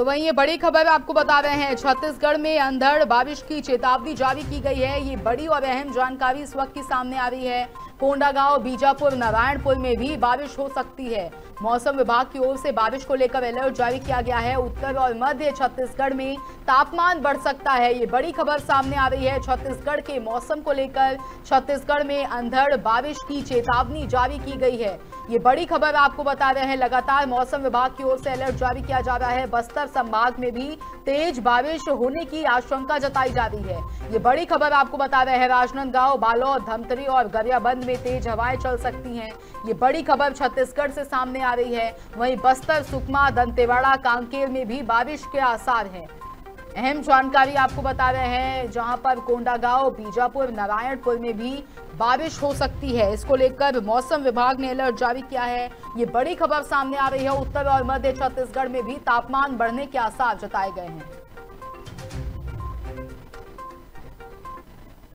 तो वहीं ये बड़ी खबर आपको बता रहे हैं। छत्तीसगढ़ में अंधड़, बारिश की चेतावनी जारी की गई है। ये बड़ी और अहम जानकारी इस वक्त की सामने आ रही है। कोंडागांव बीजापुर, नारायणपुर में भी बारिश हो सकती है। मौसम विभाग की ओर से बारिश को लेकर अलर्ट जारी किया गया है। उत्तर और मध्य छत्तीसगढ़ में तापमान बढ़ सकता है। ये बड़ी खबर सामने आ रही है। छत्तीसगढ़ के मौसम को लेकर छत्तीसगढ़ में अंधड़, बारिश की चेतावनी जारी की गई है। ये बड़ी खबर आपको बता रहे हैं। लगातार मौसम विभाग की ओर से अलर्ट जारी किया जा रहा है। बस्तर संभाग में भी तेज बारिश होने की आशंका जताई जा रही है। ये बड़ी खबर आपको बता रहे हैं। राजनांदगांव, बालोद, धमतरी और गरियाबंद में तेज हवाएँ चल सकती हैं। ये बड़ी खबर छत्तीसगढ़ से सामने आ रही है। वहीं बस्तर, सुकमा, दंतेवाड़ा, कांकेर में भी बारिश के आसार हैं। अहम जानकारी आपको बता रहे हैं, जहाँ पर कोंडागांव, बीजापुर, नारायणपुर में भी बारिश हो सकती है। इसको लेकर मौसम विभाग ने अलर्ट जारी किया है। ये बड़ी खबर सामने आ रही है। उत्तर और मध्य छत्तीसगढ़ में भी तापमान बढ़ने के आसार जताए गए हैं।